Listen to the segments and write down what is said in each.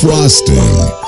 Frosting.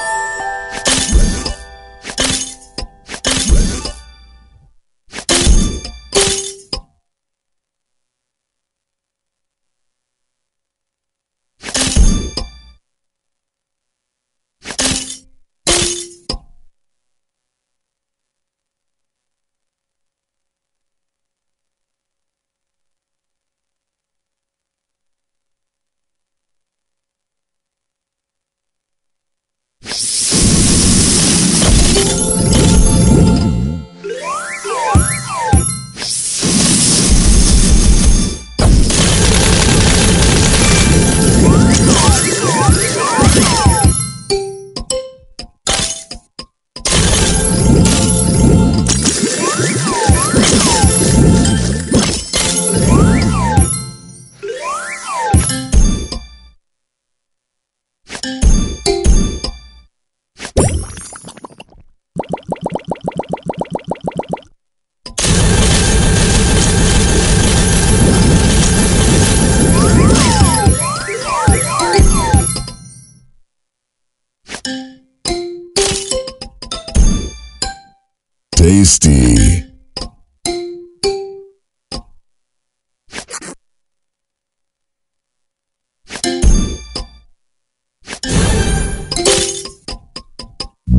Tasty.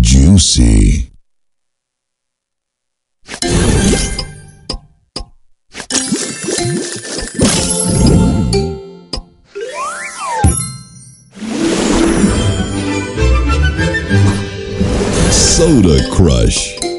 Juicy. Soda Crush.